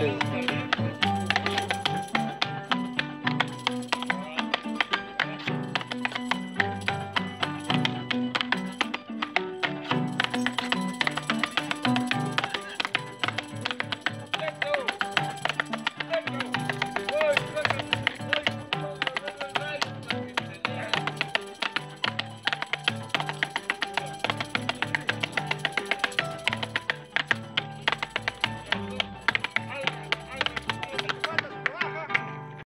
Yeah.